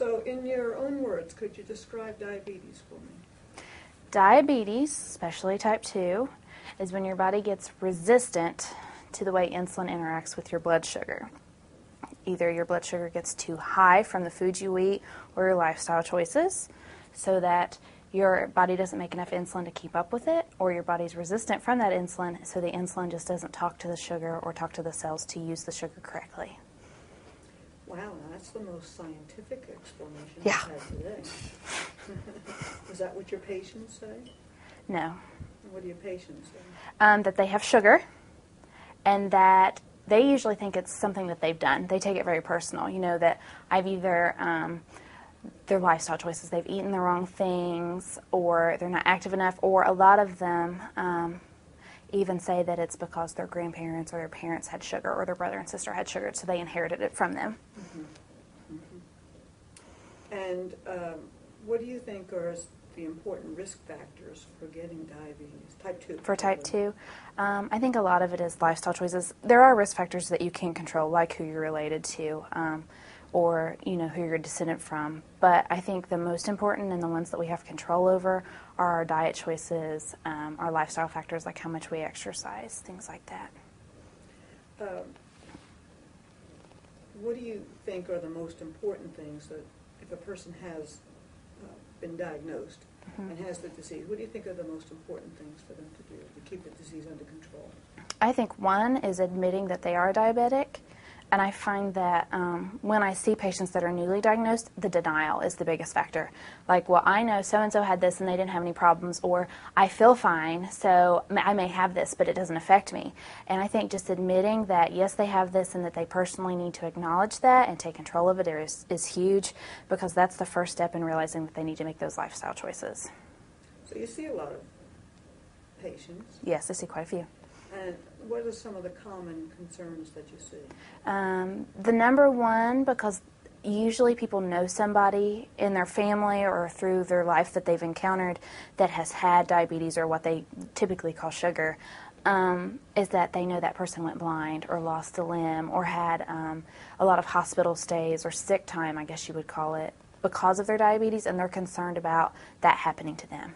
So, in your own words, could you describe diabetes for me? Diabetes, especially type 2, is when your body gets resistant to the way insulin interacts with your blood sugar. Either your blood sugar gets too high from the foods you eat or your lifestyle choices, so that your body doesn't make enough insulin to keep up with it, or your body's resistant from that insulin, so the insulin just doesn't talk to the sugar or talk to the cells to use the sugar correctly. Wow, that's the most scientific explanation Yeah. I've had today. Is that what your patients say? No. What do your patients say? um, that they have sugar and that they usually think it's something that they've done. They take it very personal. You know, that I've either, um, their lifestyle choices, they've eaten the wrong things or they're not active enough, or a lot of them um, even say that it's because their grandparents or their parents had sugar or their brother and sister had sugar, so they inherited it from them. And um, what do you think are the important risk factors for getting diabetes, type 2? For type 2, um, I think a lot of it is lifestyle choices. There are risk factors that you can control, like who you're related to um, or you know who you're descendant from. But I think the most important and the ones that we have control over are our diet choices, um, our lifestyle factors, like how much we exercise, things like that. Um, What do you think are the most important things that if a person has uh, been diagnosed Mhm. and has the disease, what do you think are the most important things for them to do to keep the disease under control? I think one is admitting that they are diabetic. And I find that um, when I see patients that are newly diagnosed, the denial is the biggest factor. Like, well, I know so and so had this and they didn't have any problems, or I feel fine, so I may have this, but it doesn't affect me. And I think just admitting that, yes, they have this and that they personally need to acknowledge that and take control of it is, is huge because that's the first step in realizing that they need to make those lifestyle choices. So you see a lot of patients, Yes, I see quite a few. And what are some of the common concerns that you see? Um, the number one, because usually people know somebody in their family or through their life that they've encountered that has had diabetes or what they typically call sugar, um, is that they know that person went blind or lost a limb or had um, a lot of hospital stays or sick time, I guess you would call it, because of their diabetes, and they're concerned about that happening to them.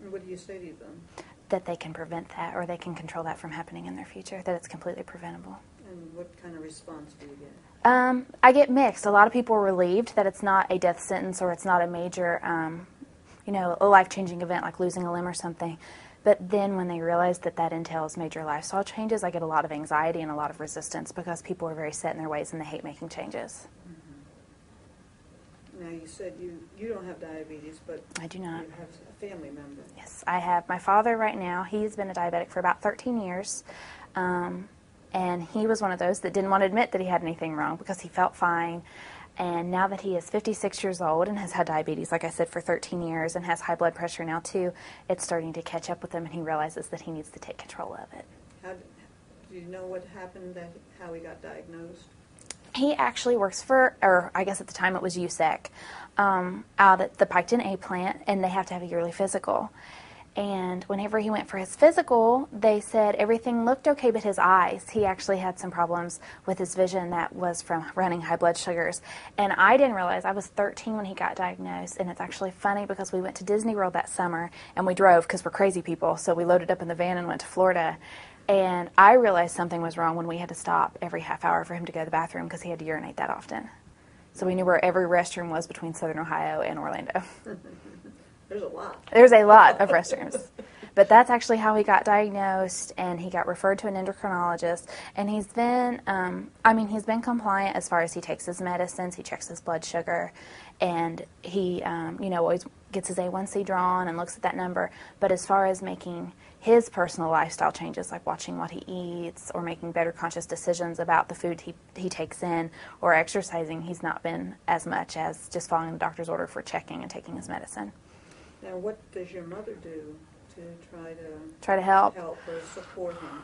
And what do you say to them? That they can prevent that or they can control that from happening in their future, that it's completely preventable. And what kind of response do you get? Um, I get mixed. A lot of people are relieved that it's not a death sentence or it's not a major, um, you know, a life-changing event like losing a limb or something. But then when they realize that that entails major lifestyle changes, I get a lot of anxiety and a lot of resistance because people are very set in their ways and they hate making changes. Now, you said you, you don't have diabetes, but I do you not. have a family member. Yes, I have my father right now. He's been a diabetic for about 13 years. Um, and he was one of those that didn't want to admit that he had anything wrong because he felt fine. And now that he is 56 years old and has had diabetes, like I said, for 13 years and has high blood pressure now too, it's starting to catch up with him and he realizes that he needs to take control of it. How, do you know what happened, that, how he got diagnosed? He actually works for, or I guess at the time it was USEC, um, out at the Piketon A plant, and they have to have a yearly physical. And whenever he went for his physical, they said everything looked okay, but his eyes, he actually had some problems with his vision that was from running high blood sugars. And I didn't realize, I was 13 when he got diagnosed. And it's actually funny because we went to Disney World that summer and we drove because we're crazy people. So we loaded up in the van and went to Florida. And I realized something was wrong when we had to stop every half hour for him to go to the bathroom because he had to urinate that often. So we knew where every restroom was between Southern Ohio and Orlando. There's a lot. There's a lot of restrooms. But that's actually how he got diagnosed, and he got referred to an endocrinologist. And he's been, um, I mean, he's been compliant as far as he takes his medicines, he checks his blood sugar, and he, um, you know, always gets his A1C drawn and looks at that number. But as far as making his personal lifestyle changes, like watching what he eats or making better conscious decisions about the food he, he takes in or exercising, he's not been as much as just following the doctor's order for checking and taking his medicine. Now, what does your mother do to try to Try to help. help or support him?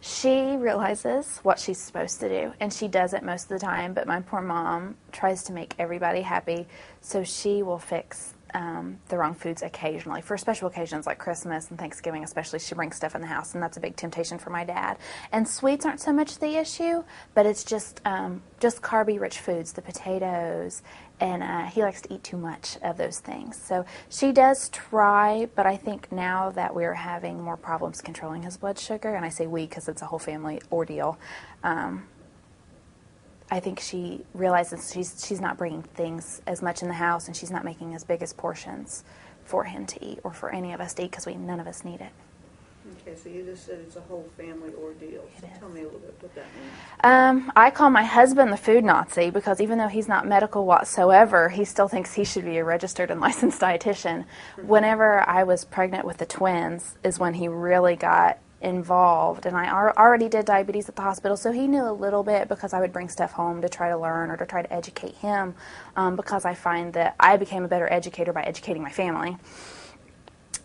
She realizes what she's supposed to do, and she does it most of the time. But my poor mom tries to make everybody happy, so she will fix um, the wrong foods occasionally. For special occasions like Christmas and Thanksgiving, especially, she brings stuff in the house, and that's a big temptation for my dad. And sweets aren't so much the issue, but it's just um, just carby rich foods, the potatoes, and uh, he likes to eat too much of those things. So she does try, but I think now that we're having more problems controlling his blood sugar, and I say we because it's a whole family ordeal. Um, I think she realizes she's she's not bringing things as much in the house, and she's not making as big as portions for him to eat or for any of us to eat because we none of us need it. Okay, so you just said it's a whole family ordeal. So tell me a little bit what that means. Um, I call my husband the food Nazi because even though he's not medical whatsoever, he still thinks he should be a registered and licensed dietitian. Whenever I was pregnant with the twins, is when he really got involved, and I al- already did diabetes at the hospital, so he knew a little bit because I would bring stuff home to try to learn or to try to educate him. Um, because I find that I became a better educator by educating my family.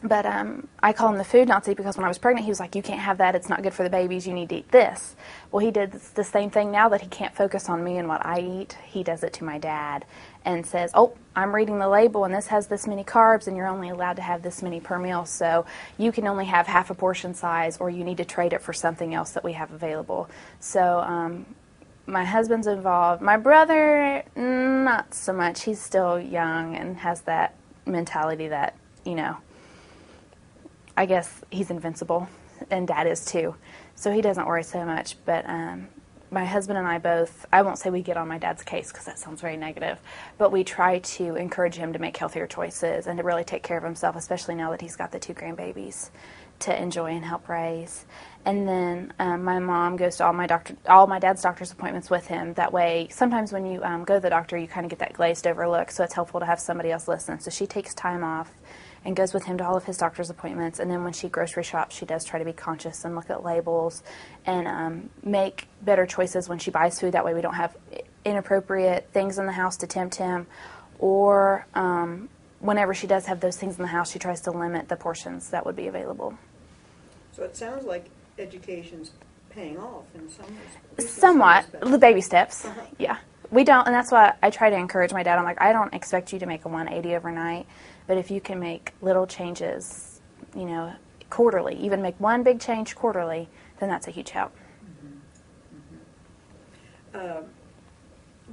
But um, I call him the food Nazi because when I was pregnant, he was like, "You can't have that. It's not good for the babies. You need to eat this." Well, he did the same thing now that he can't focus on me and what I eat. He does it to my dad and says, "Oh, I'm reading the label, and this has this many carbs, and you're only allowed to have this many per meal. So you can only have half a portion size, or you need to trade it for something else that we have available." So. Um, my husband's involved. My brother, not so much. He's still young and has that mentality that, you know, I guess he's invincible, and dad is too. So he doesn't worry so much. But um, my husband and I both, I won't say we get on my dad's case because that sounds very negative, but we try to encourage him to make healthier choices and to really take care of himself, especially now that he's got the two grandbabies to enjoy and help raise. And then um, my mom goes to all my doctor, all my dad's doctor's appointments with him. That way, sometimes when you um, go to the doctor, you kind of get that glazed over look. So it's helpful to have somebody else listen. So she takes time off and goes with him to all of his doctor's appointments. And then when she grocery shops, she does try to be conscious and look at labels and um, make better choices when she buys food. That way, we don't have inappropriate things in the house to tempt him. Or um, whenever she does have those things in the house, she tries to limit the portions that would be available. So it sounds like education's paying off in some ways. at some Somewhat, the baby steps. Uh-huh. Yeah, we don't, and that's why I try to encourage my dad. I'm like, I don't expect you to make a 180 overnight, but if you can make little changes, you know, quarterly, even make one big change quarterly, then that's a huge help. Um,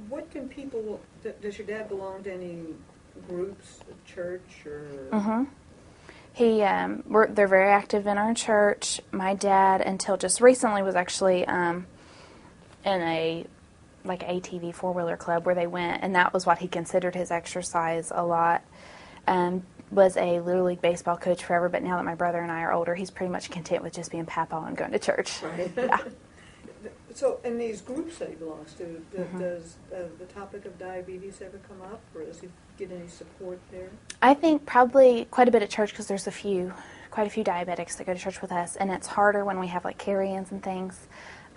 What can people, does your dad belong to any groups, church or? hmm He, um, we're, they're very active in our church. My dad, until just recently, was actually um, in a like ATV four wheeler club where they went, and that was what he considered his exercise a lot. Um, was a little league baseball coach forever, but now that my brother and I are older, he's pretty much content with just being papa and going to church. Right. Yeah. So in these groups that he belongs to, th- Mhm. does uh, the topic of diabetes ever come up, or does he get any support there? I think probably quite a bit at church because there's a few, quite a few diabetics that go to church with us, and it's harder when we have like carry-ins and things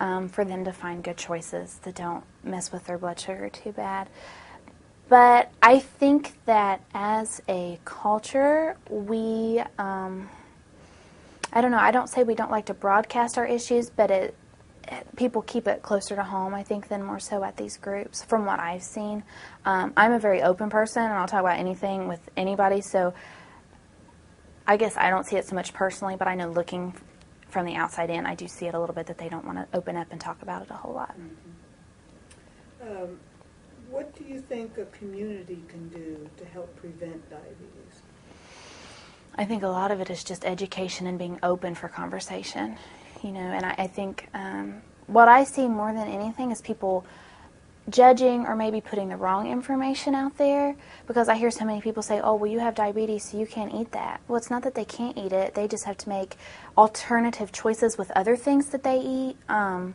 um, for them to find good choices that don't mess with their blood sugar too bad. But I think that as a culture, we, um, I don't know, I don't say we don't like to broadcast our issues, but it, it- people keep it closer to home, I think, than more so at these groups, from what I've seen. Um, I'm a very open person, and I'll talk about anything with anybody, so I guess I don't see it so much personally, but I know looking from the outside in, I do see it a little bit that they don't want to open up and talk about it a whole lot. Um, What do you think a community can do to help prevent diabetes? I think a lot of it is just education and being open for conversation, you know. And I, I think um, what I see more than anything is people judging or maybe putting the wrong information out there because I hear so many people say, "Oh, well, you have diabetes, so you can't eat that." Well, it's not that they can't eat it; they just have to make alternative choices with other things that they eat. Um,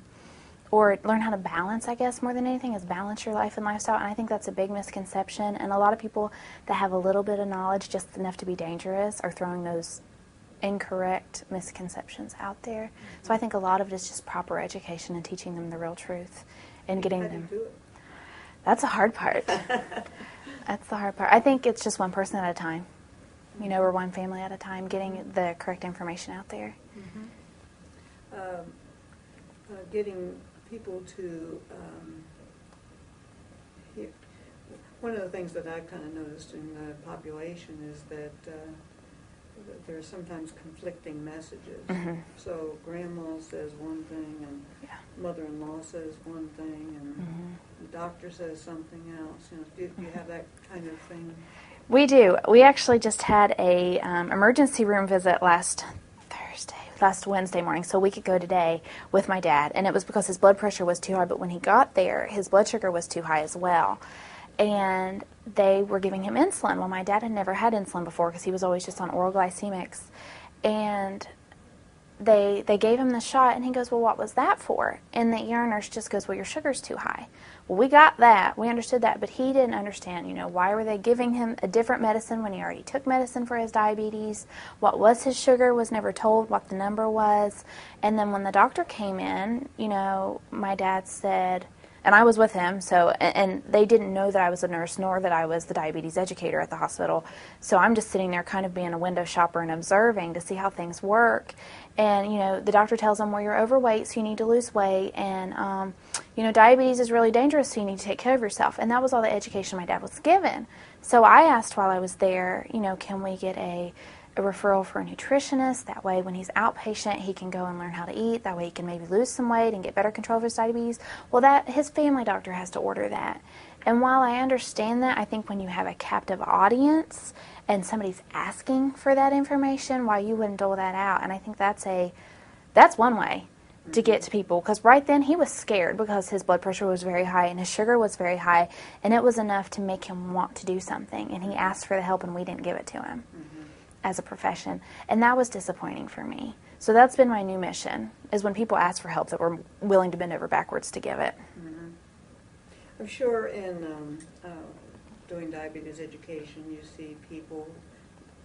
or learn how to balance, I guess, more than anything, is balance your life and lifestyle. And I think that's a big misconception. And a lot of people that have a little bit of knowledge, just enough to be dangerous, are throwing those incorrect misconceptions out there. So I think a lot of it is just proper education and teaching them the real truth and getting How do you them. do it? That's a hard part. that's the hard part. I think it's just one person at a time. You know, or one family at a time, getting the correct information out there. Um, uh, Getting people to, um, hear- One of the things that I've kind of noticed in the population is that uh, that there are sometimes conflicting messages. Mhm. So grandma says one thing and Yeah. mother-in-law says one thing and Mhm. the doctor says something else. You know, do do you have that kind of thing? We do. We actually just had a um, emergency room visit last last Wednesday morning, so a week ago today, with my dad, and it was because his blood pressure was too high. But when he got there, his blood sugar was too high as well, and they were giving him insulin. Well, my dad had never had insulin before because he was always just on oral glycemics, and they they gave him the shot and he goes well what was that for? And the ER nurse just goes well your sugar's too high. Well we got that. We understood that but he didn't understand you know why were they giving him a different medicine when he already took medicine for his diabetes? What was his sugar was never told what the number was. And then when the doctor came in you know my dad said and I was with him, so and, and they didn't know that I was a nurse nor that I was the diabetes educator at the hospital. So I'm just sitting there, kind of being a window shopper and observing to see how things work. And you know, the doctor tells them, "Well, you're overweight, so you need to lose weight, and um, you know, diabetes is really dangerous, so you need to take care of yourself." And that was all the education my dad was given. So I asked while I was there, you know, can we get a a referral for a nutritionist. That way, when he's outpatient, he can go and learn how to eat. That way, he can maybe lose some weight and get better control of his diabetes. Well, that his family doctor has to order that. And while I understand that, I think when you have a captive audience and somebody's asking for that information, why you wouldn't dole that out. And I think that's a that's one way to get to people because right then he was scared because his blood pressure was very high and his sugar was very high and it was enough to make him want to do something. And he asked for the help and we didn't give it to him as a profession. And that was disappointing for me. So that's been my new mission is when people ask for help that we're willing to bend over backwards to give it. I'm sure in um, uh, doing diabetes education, you see people,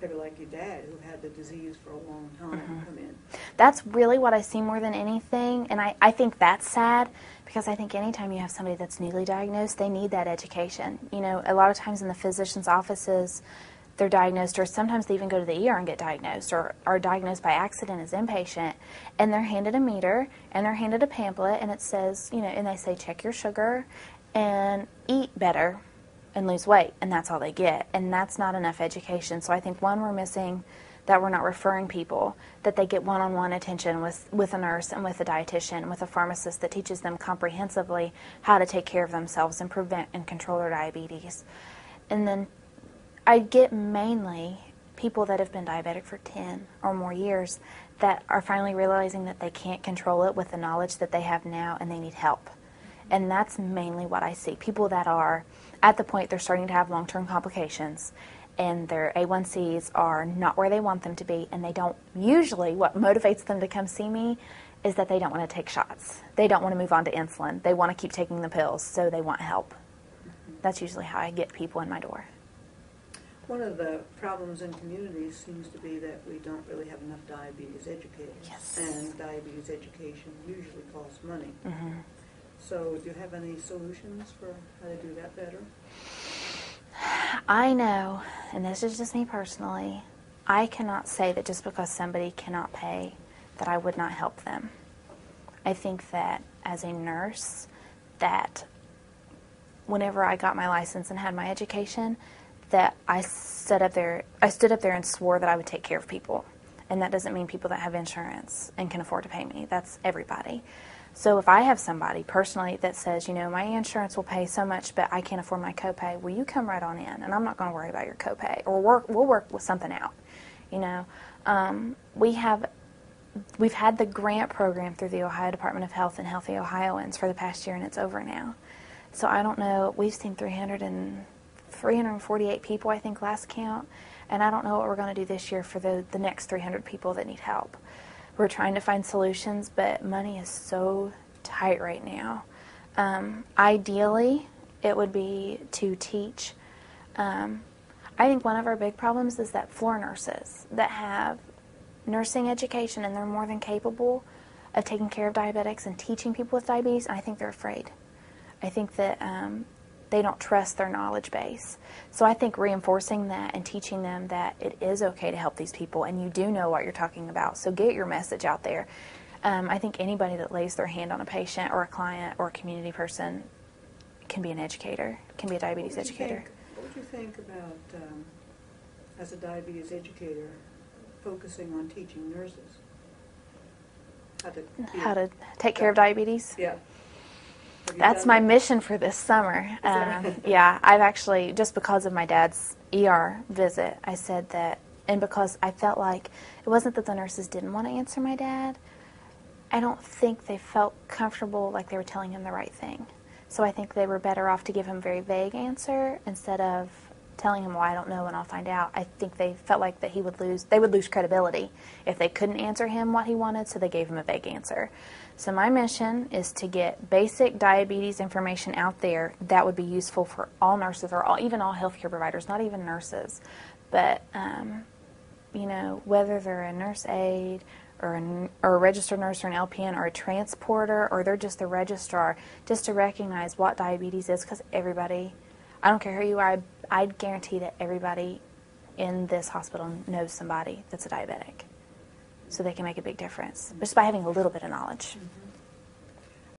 maybe like your dad, who had the disease for a long time Mm-hmm. come in. that's really what I see more than anything. And I, I think that's sad because I think anytime you have somebody that's newly diagnosed, they need that education. You know, a lot of times in the physician's offices, they're diagnosed, or sometimes they even go to the ER and get diagnosed, or are diagnosed by accident as inpatient, and they're handed a meter and they're handed a pamphlet, and it says, you know, and they say, check your sugar and eat better and lose weight, and that's all they get. And that's not enough education. So I think one, we're missing that we're not referring people, that they get one on one attention with, with a nurse and with a dietitian, with a pharmacist that teaches them comprehensively how to take care of themselves and prevent and control their diabetes. And then I get mainly people that have been diabetic for 10 or more years that are finally realizing that they can't control it with the knowledge that they have now and they need help. And that's mainly what I see. People that are at the point they're starting to have long term complications and their A1Cs are not where they want them to be, and they don't usually, what motivates them to come see me is that they don't want to take shots. They don't want to move on to insulin. They want to keep taking the pills, so they want help. That's usually how I get people in my door. One of the problems in communities seems to be that we don't really have enough diabetes educators. Yes. And diabetes education usually costs money. hmm So do you have any solutions for how to do that better? I know, and this is just me personally, I cannot say that just because somebody cannot pay that I would not help them. I think that as a nurse, that whenever I got my license and had my education, that I stood up there I stood up there and swore that I would take care of people. And that doesn't mean people that have insurance and can afford to pay me. That's everybody. So if I have somebody personally that says, you know, my insurance will pay so much, but I can't afford my copay, will you come right on in? And I'm not going to worry about your copay, or work. We'll work with something out. You know, um, we have we've had the grant program through the Ohio Department of Health and Healthy Ohioans for the past year, and it's over now. So I don't know. We've seen 300 and 348 people, I think, last count, and I don't know what we're going to do this year for the the next 300 people that need help. We're trying to find solutions, but money is so tight right now. Um, ideally, it would be to teach. Um, I think one of our big problems is that floor nurses that have nursing education and they're more than capable of taking care of diabetics and teaching people with diabetes, I think they're afraid. I think that um, they don't trust their knowledge base. So I think reinforcing that and teaching them that it is okay to help these people and you do know what you're talking about. So get your message out there. Um, I think anybody that lays their hand on a patient or a client or a community person can be an educator, can be a diabetes What educator. think- What would you think about, um, as a diabetes educator, focusing on teaching nurses? How to. How to take care of diabetes? Yeah. That's my mission for this summer. Um, yeah, I've actually just because of my dad's ER visit, I said that, and because I felt like it wasn't that the nurses didn't want to answer my dad. I don't think they felt comfortable like they were telling him the right thing. So I think they were better off to give him a very vague answer instead of telling him, "Well, I don't know, and I'll find out." I think they felt like that he would lose. They would lose credibility if they couldn't answer him what he wanted, so they gave him a vague answer. So my mission is to get basic diabetes information out there that would be useful for all nurses or all, even all healthcare providers, not even nurses, but um, you know, whether they're a nurse aide or, an, or a registered nurse or an LPN or a transporter or they're just a registrar, just to recognize what diabetes is because everybody, I don't care who you are, I, I'd guarantee that everybody in this hospital knows somebody that's a diabetic. So they can make a big difference just by having a little bit of knowledge. Mhm.